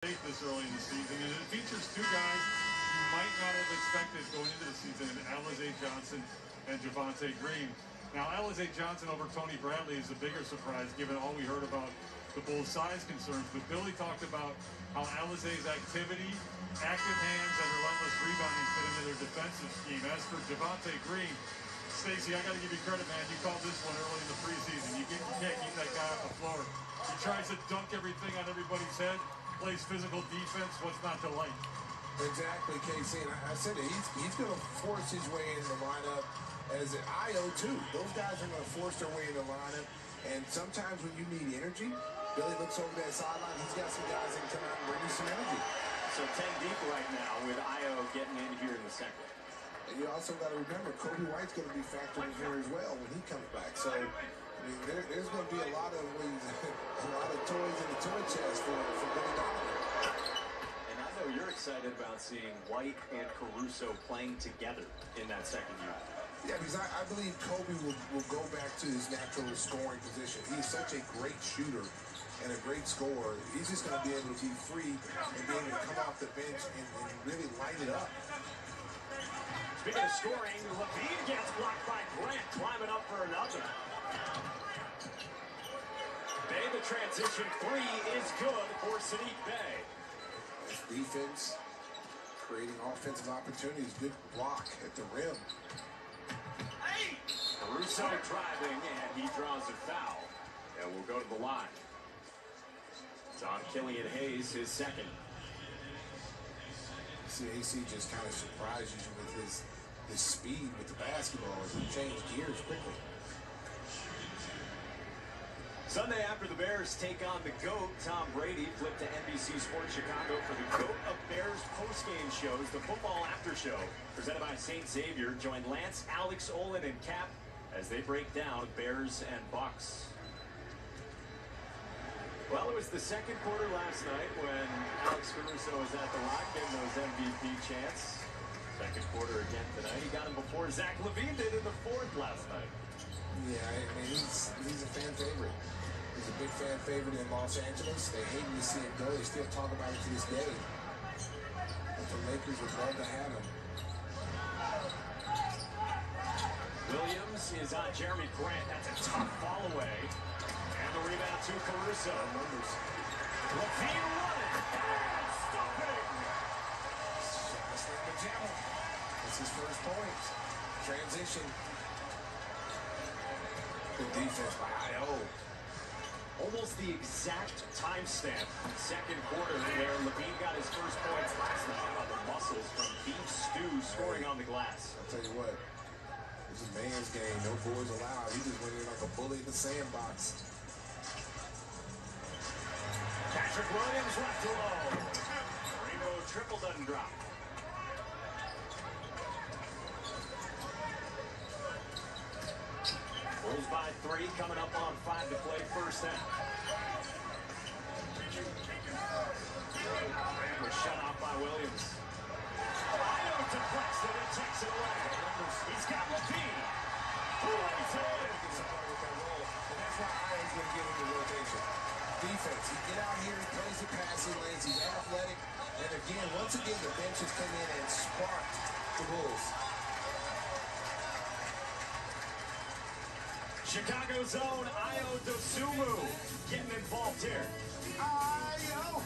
this early in the season, and it features two guys you might not have expected going into the season, and Alize Johnson and Javonte Green. Now, Alize Johnson over Tony Bradley is a bigger surprise given all we heard about the Bulls' size concerns, but Billy talked about how Alize's activity, active hands, and relentless rebounding fit into their defensive scheme. As for Javonte Green, Stacey, I got to give you credit, man. You called this one early in the preseason. You, get, you can't keep that guy off the floor. He tries to dunk everything on everybody's head plays physical defense, what's not to like? Exactly, Casey. And I, I said it, he's, he's going to force his way into the lineup as an Ayo, too. Those guys are going to force their way into the lineup. And sometimes when you need energy, Billy looks over that sideline. He's got some guys that can come out and bring you some energy. So 10 deep right now with Ayo getting in here in the second. And you also got to remember, Coby White's going to be factoring here as well when he comes back. So, I mean, there, there's going to be a lot of a lot of toys in the toy chest for, for Billy Donovan. And I know you're excited about seeing White and Caruso playing together in that second unit. Yeah, because I, I believe Coby will, will go back to his natural scoring position. He's such a great shooter and a great scorer. He's just going to be able to be free and be able to come off the bench and, and really light it up. Speaking of scoring, LaVine gets blocked by Grant, climbing up for another. Bey, the transition three is good for Saddiq Bey. Defense, creating offensive opportunities, good block at the rim. Caruso driving, and he draws a foul. And we'll go to the line. It's on Killian Hayes, his second. See, AC just kind of surprises you with his his speed with the basketball as he changed gears quickly. Sunday after the Bears take on the GOAT, Tom Brady flipped to NBC Sports Chicago for the GOAT of Bears postgame shows, the football after show, presented by St. Xavier. Join Lance, Alex, Olin, and Cap as they break down Bears and Bucks. Well, it was the second quarter last night when Alex Caruso was at the lock getting those MVP chants. Second quarter again tonight. He got him before Zach LaVine did in the fourth last night. Yeah, I mean, he's, he's a fan favorite. He's a big fan favorite in Los Angeles. They hate to see him go. They still talk about it to this day. But the Lakers would love to have him. Williams is on Jerami Grant. That's a tough fall away. And the rebound to Caruso. LaVine running. And stopping. Slam the jammel. It's his first point. Transition. Good defense by Ayo Almost the exact timestamp. Second quarter where LaVine got his first points last night. About the muscles from Beef Stew scoring on the glass? I'll tell you what. This is a man's game. No boys allowed. He just went in like a bully in the sandbox. Patrick Williams left alone. Rainbow triple doesn't drop. Bulls by three, coming up on five to play first half. Was shut off by Williams. Ayo deflects it and takes it away. He's got LaVine. Who lays it in? That's why Ayo's going to get into rotation. Defense. He get out here, he plays the passing lanes, he's athletic. And again, once again, the bench has come in and sparked the Bulls. Chicago zone, Ayo Dosunmu getting involved here. Ayo!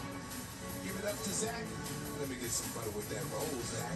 Give it up to Zach. Let me get some butter with that roll, Zach.